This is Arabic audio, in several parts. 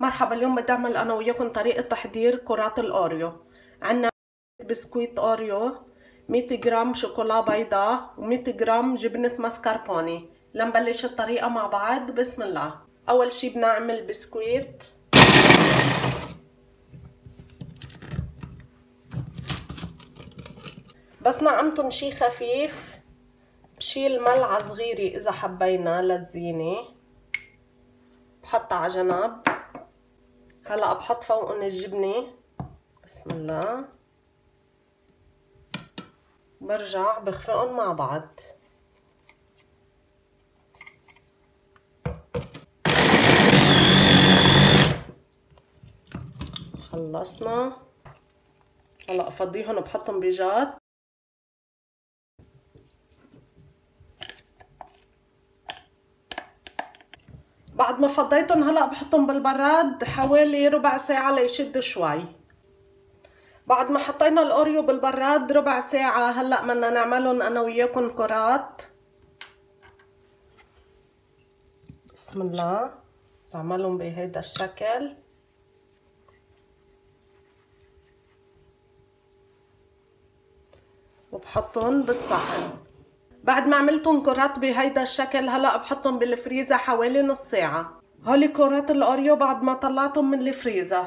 مرحبا اليوم بدي أعمل أنا وياكم طريقة تحضير كرات الأوريو. عنا بسكويت أوريو 100 جرام شوكولا بيضاء و100 جرام جبنة ماسكربوني لنبلش الطريقة مع بعض بسم الله. أول شي بنعم البسكويت. بس نعمتن شي خفيف بشيل ملعقة صغيرة إذا حبينا للزينة. بحطها على جنب. هلا بحط فوقهم الجبنة. بسم الله. برجع بخفقهم مع بعض. خلصنا. هلا افضيهم وبحطهم بجات بعد ما فضيتهم هلا بحطهم بالبراد حوالي ربع ساعة ليشد شوي. بعد ما حطينا الأوريو بالبراد ربع ساعة هلا بدنا نعملهم أنا وياكم كرات. بسم الله. بعملهم بهيدا الشكل. وبحطهم بالصحن. بعد ما عملتهم كرات بهيدا الشكل هلا بحطهم بالفريزر حوالي نص ساعة. هولي كرات الأوريو بعد ما طلعتهم من الفريزر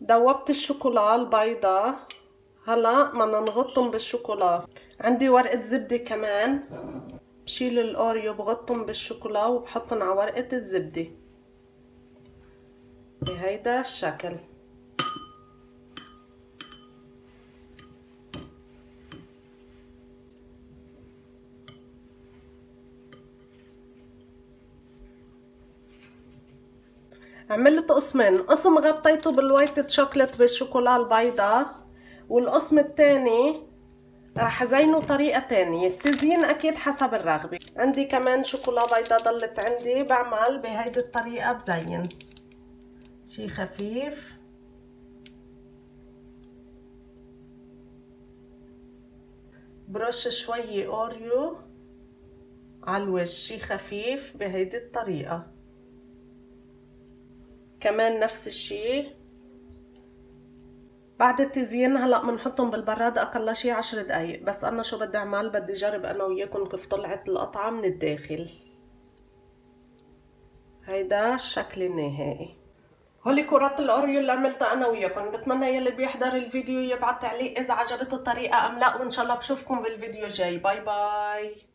دوبت الشوكولا البيضاء هلا بدنا نغطهم بالشوكولا عندي ورقة زبدة كمان. بشيل الأوريو بغطهم بالشوكولا وبحطهم على ورقة الزبدة. بهيدا الشكل. عملت قسمين. قسم غطيته بال white chocolate بالشوكولا البيضاء والقسم الثاني رح زينه طريقة تانية. التزيين أكيد حسب الرغبة. عندي كمان شوكولا بيضاء ضلت عندي بعمل بهيدي الطريقة بزين. شي خفيف. برش شوي أوريو على الوش. شي خفيف بهيدي الطريقة. كمان نفس الشي بعد التزيين هلأ بنحطهم بالبراد أقل شي عشر دقايق. بس أنا شو بدي أعمل؟ بدي أجرب أنا وياكم كيف طلعت القطعة من الداخل. هيدا الشكل النهائي. هولي كرات الأوريو اللي عملتها أنا وياكم. بتمنى يلي بيحضر الفيديو يبعت تعليق إذا عجبته الطريقة أم لا وإن شاء الله بشوفكم بالفيديو جاي bye bye.